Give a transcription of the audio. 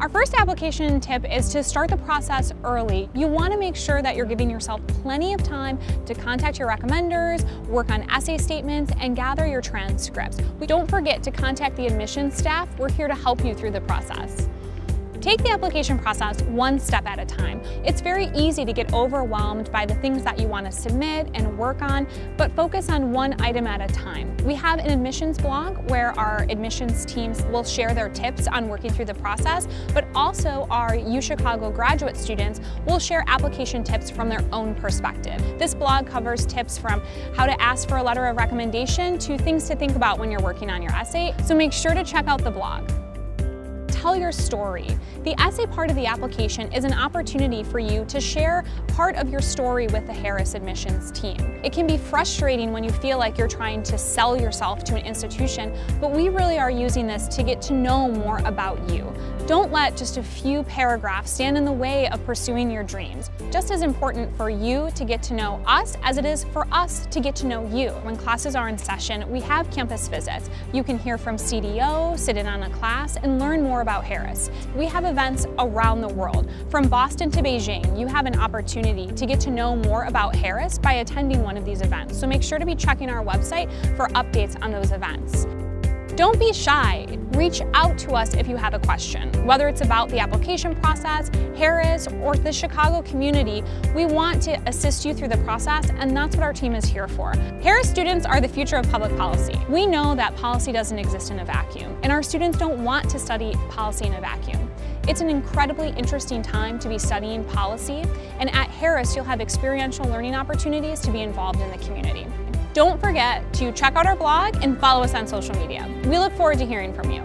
Our first application tip is to start the process early. You want to make sure that you're giving yourself plenty of time to contact your recommenders, work on essay statements, and gather your transcripts. We don't forget to contact the admissions staff. We're here to help you through the process. Take the application process one step at a time. It's very easy to get overwhelmed by the things that you want to submit and work on, but focus on one item at a time. We have an admissions blog where our admissions teams will share their tips on working through the process, but also our UChicago graduate students will share application tips from their own perspective. This blog covers tips from how to ask for a letter of recommendation to things to think about when you're working on your essay, so make sure to check out the blog tell your story. The essay part of the application is an opportunity for you to share part of your story with the Harris admissions team. It can be frustrating when you feel like you're trying to sell yourself to an institution, but we really are using this to get to know more about you. Don't let just a few paragraphs stand in the way of pursuing your dreams. Just as important for you to get to know us as it is for us to get to know you. When classes are in session, we have campus visits. You can hear from CDO, sit in on a class, and learn more about Harris. We have events around the world. From Boston to Beijing, you have an opportunity to get to know more about Harris by attending one of these events. So make sure to be checking our website for updates on those events. Don't be shy. Reach out to us if you have a question. Whether it's about the application process, Harris, or the Chicago community, we want to assist you through the process, and that's what our team is here for. Harris students are the future of public policy. We know that policy doesn't exist in a vacuum, and our students don't want to study policy in a vacuum. It's an incredibly interesting time to be studying policy, and at Harris, you'll have experiential learning opportunities to be involved in the community. Don't forget to check out our blog and follow us on social media. We look forward to hearing from you.